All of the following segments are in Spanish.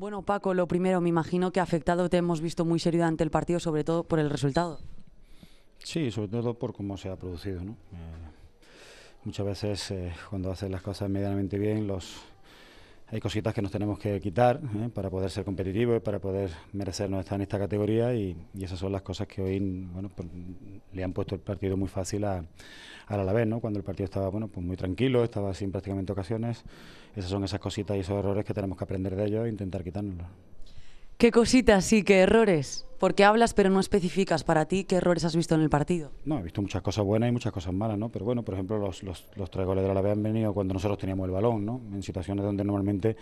Bueno, Paco, lo primero, me imagino que afectado te hemos visto muy serio ante el partido, sobre todo por el resultado. Sí, sobre todo por cómo se ha producido. ¿no? Eh, muchas veces eh, cuando haces las cosas medianamente bien, los, hay cositas que nos tenemos que quitar ¿eh? para poder ser competitivos y para poder merecernos estar en esta categoría y, esas son las cosas que hoy bueno, pues, le han puesto el partido muy fácil a, al Alavés, ¿no? cuando el partido estaba bueno, pues muy tranquilo, estaba sin prácticamente ocasiones. Esas son esas cositas y esos errores que tenemos que aprender de ellos e intentar quitárnoslos. ¿Qué cositas sí, qué errores? Porque hablas pero no especificas para ti qué errores has visto en el partido. No, he visto muchas cosas buenas y muchas cosas malas, ¿no? Pero bueno, por ejemplo, los, los, tres goles de la Alavés han venido cuando nosotros teníamos el balón, ¿no? En situaciones donde normalmente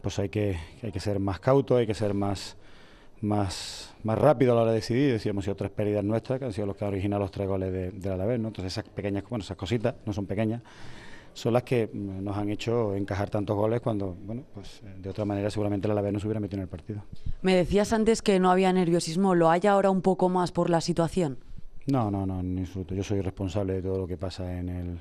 pues hay que, hay que ser más cauto, hay que ser más, más, más rápido a la hora de decidir. Decíamos, sido tres pérdidas nuestras que han sido los que han originado los tres goles de, la Alavés, ¿no? Entonces esas pequeñas, bueno, esas cositas no son pequeñas son las que mm, nos han hecho encajar tantos goles cuando, bueno, pues eh, de otra manera seguramente la Alavés no se hubiera metido en el partido. Me decías antes que no había nerviosismo, ¿lo hay ahora un poco más por la situación? No, no, no, ni absoluto. Yo soy responsable de todo lo que pasa en el,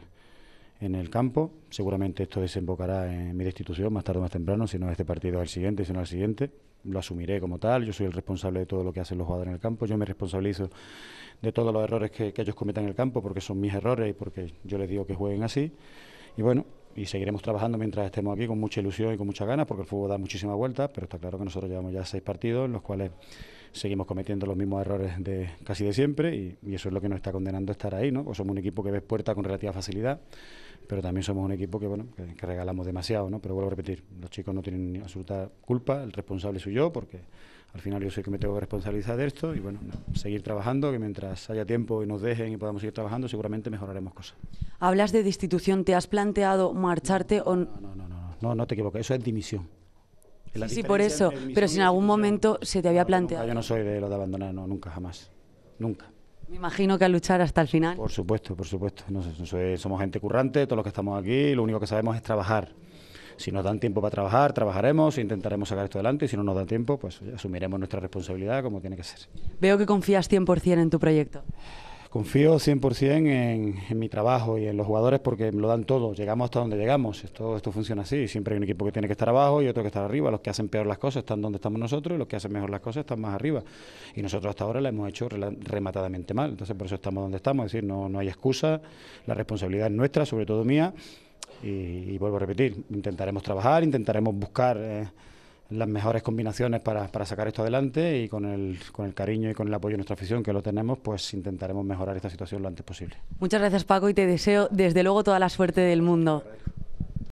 en el campo. Seguramente esto desembocará en mi destitución más tarde o más temprano, si no este partido es el siguiente, si no el siguiente. Lo asumiré como tal. Yo soy el responsable de todo lo que hacen los jugadores en el campo. Yo me responsabilizo de todos los errores que, que ellos cometan en el campo porque son mis errores y porque yo les digo que jueguen así. Y bueno, y seguiremos trabajando mientras estemos aquí con mucha ilusión y con muchas ganas, porque el fútbol da muchísimas vueltas, pero está claro que nosotros llevamos ya seis partidos en los cuales seguimos cometiendo los mismos errores de casi de siempre y, eso es lo que nos está condenando a estar ahí, ¿no? Pues somos un equipo que ves puerta con relativa facilidad, pero también somos un equipo que, bueno, que, regalamos demasiado, ¿no? Pero vuelvo a repetir, los chicos no tienen absoluta culpa, el responsable soy yo, porque al final yo soy el que me tengo que responsabilizar de esto y bueno, seguir trabajando, que mientras haya tiempo y nos dejen y podamos seguir trabajando, seguramente mejoraremos cosas. Hablas de destitución, ¿te has planteado marcharte o no? No, no, no, no, no, te equivoques, eso es dimisión. Sí, sí, por eso, pero si en algún momento se te había planteado. yo no soy de lo de abandonar, no, nunca, jamás, nunca. Me imagino que a luchar hasta el final. Por supuesto, por supuesto. No, somos gente currante, todos los que estamos aquí, lo único que sabemos es trabajar. Si nos dan tiempo para trabajar, trabajaremos, intentaremos sacar esto adelante y si no nos da tiempo, pues asumiremos nuestra responsabilidad como tiene que ser. Veo que confías 100% en tu proyecto. Confío 100% en, en mi trabajo y en los jugadores porque me lo dan todo. Llegamos hasta donde llegamos. Esto, esto funciona así. Siempre hay un equipo que tiene que estar abajo y otro que estar arriba. Los que hacen peor las cosas están donde estamos nosotros y los que hacen mejor las cosas están más arriba. Y nosotros hasta ahora la hemos hecho rematadamente mal. Entonces por eso estamos donde estamos. Es decir, no, no hay excusa. La responsabilidad es nuestra, sobre todo mía. Y, vuelvo a repetir, intentaremos trabajar, intentaremos buscar eh, las mejores combinaciones para, para, sacar esto adelante y con el, con el cariño y con el apoyo de nuestra afición que lo tenemos, pues intentaremos mejorar esta situación lo antes posible. Muchas gracias Paco y te deseo desde luego toda la suerte del mundo.